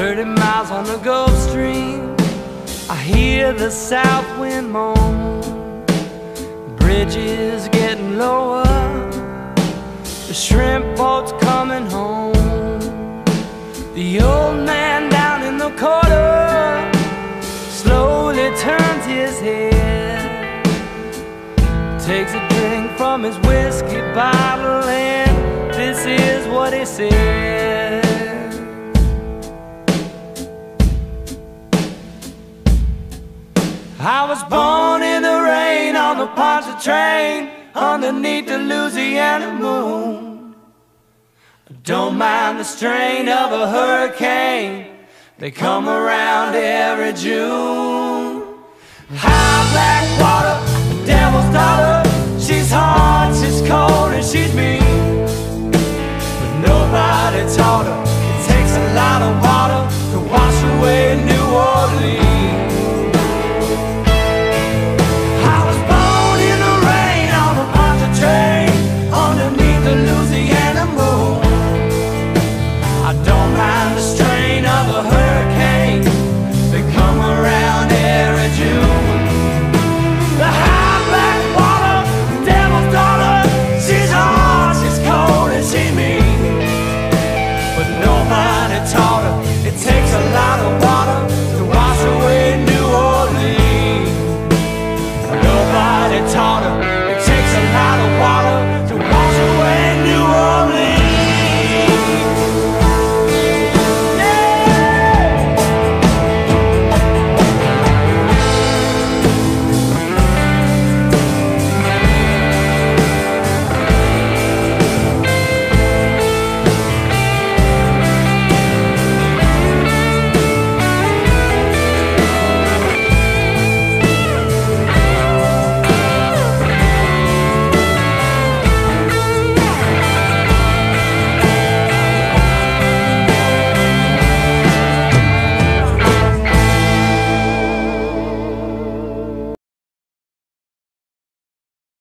30 miles on the Gulf Stream. I hear the south wind moan. Bridges getting lower. The shrimp boat's coming home. The old man down in the corner Slowly turns his head. Takes a drink from his whiskey bottle And this is what he said I was born in the rain on the Poncha train underneath the Louisiana moon. Don't mind the strain of a hurricane, they come around every June. High black water. daughter.